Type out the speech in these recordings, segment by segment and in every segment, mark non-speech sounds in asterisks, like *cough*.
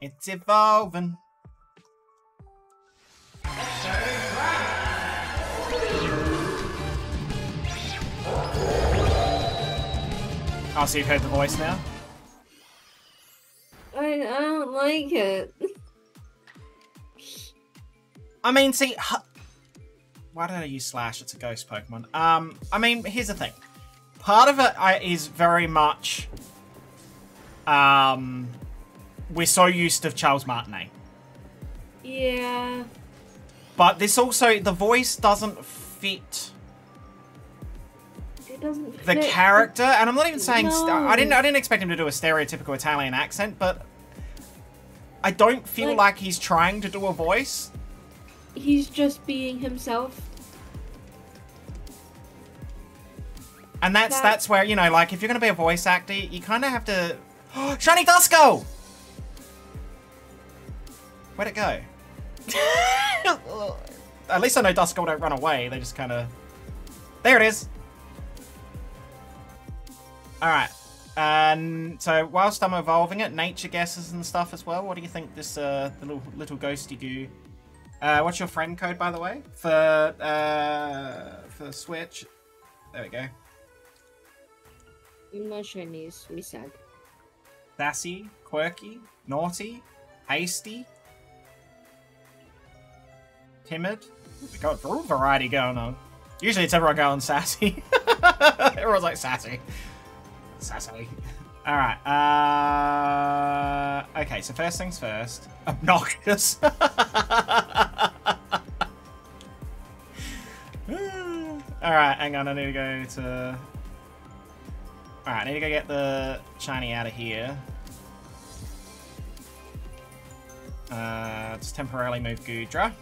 It's evolving. Oh, so you've heard the voice now? I, I don't like it. I mean, see, why don't I use Slash? It's a ghost Pokemon. Um, I mean, here's the thing. Part of it is very much, um, we're so used to Charles Martinet. Yeah. But this also, the voice doesn't fit It doesn't the fit. character, and I'm not even saying No. I didn't. I didn't expect him to do a stereotypical Italian accent, but I don't feel Like- like he's trying to do a voice. He's just being himself. And that's That- that's where you know, like, if you're gonna be a voice actor, you kind of have to. *gasps* Shiny Duskull! Where'd it go? *laughs* At least I know Duskull don't run away. They just kind of. There it is. All right. And so whilst I'm evolving it, nature guesses and stuff as well. What do you think this uh, little little ghosty goo? Uh, what's your friend code, by the way, for uh, for Switch? There we go. Not Chinese. Me. Sassy, quirky, naughty, hasty, timid. We got a variety going on. Usually it's everyone going sassy. *laughs* Everyone's like sassy. Sassy. Alright, uh... Okay, so first things first. Obnoxious. *laughs* Alright, hang on, I need to go to... Alright, I need to go get the shiny out of here. Uh, just temporarily move Goodra.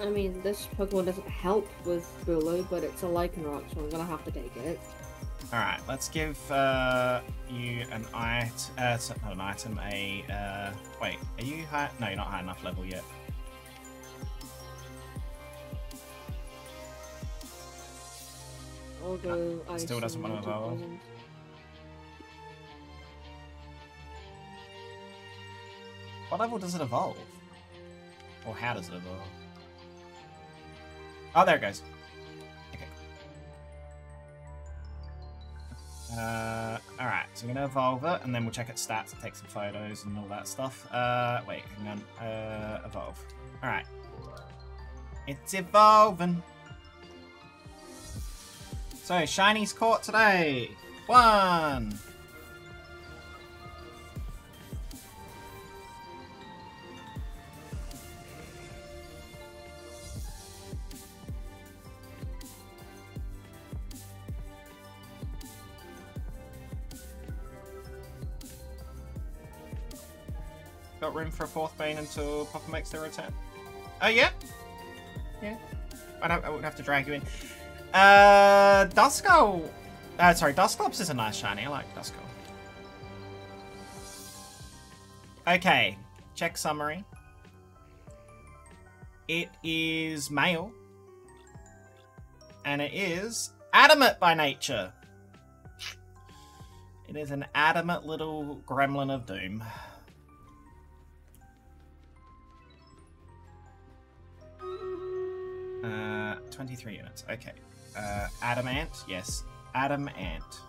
I mean, this Pokemon doesn't help with Bulu, but it's a Lycanroc, so I'm gonna have to take it. Alright, let's give uh, you an item. Uh, not an item, a. Uh, wait, are you high? No, you're not high enough level yet. Ice. still doesn't wanna evolve. What level does it evolve? Or how does it evolve? Oh, there it goes. Okay. Uh, alright, so we're gonna evolve it, and then we'll check its stats and take some photos and all that stuff. Uh, wait, hang on. Uh, evolve. Alright. It's evolving. So, Shiny's caught today. One. Got room for a fourth bane until Papa makes their return. Oh yeah, yeah. I don't. I wouldn't have to drag you in. Uh, Duskull. Uh, sorry, Dusclops is a nice shiny. I like Duskull. Okay, check summary. It is male, and it is adamant by nature. It is an adamant little gremlin of doom. 23 units. Okay. Uh, Adamant. Yes. Adam Ant.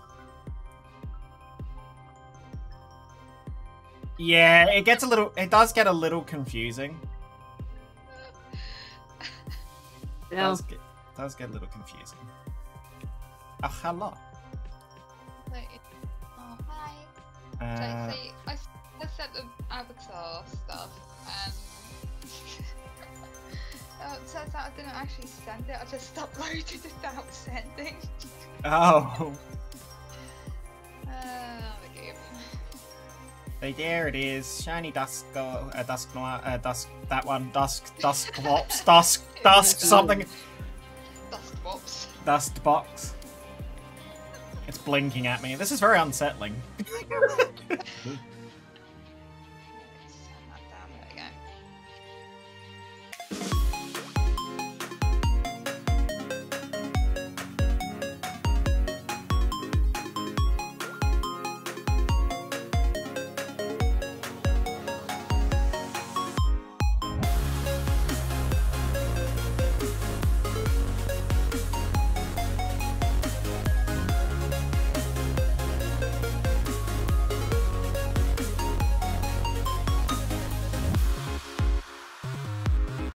Yeah, it gets a little. It does get a little confusing. *laughs* It Yeah. does get, does get a little confusing. Oh, hello. Like, oh, hi. Uh, so, see, I, s- I sent the avatar stuff and uh, it turns out I didn't actually send it, I just uploaded *laughs* it without sending. oh, Uh, the game. so there it is. Shiny Dusk, uh, Dusknoir, uh, Dusk, that one, Dusk, Dusclops, *laughs* Dusk, Dusk something, Dust box. Dust Box. It's blinking at me. This is very unsettling. *laughs*